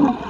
Woo!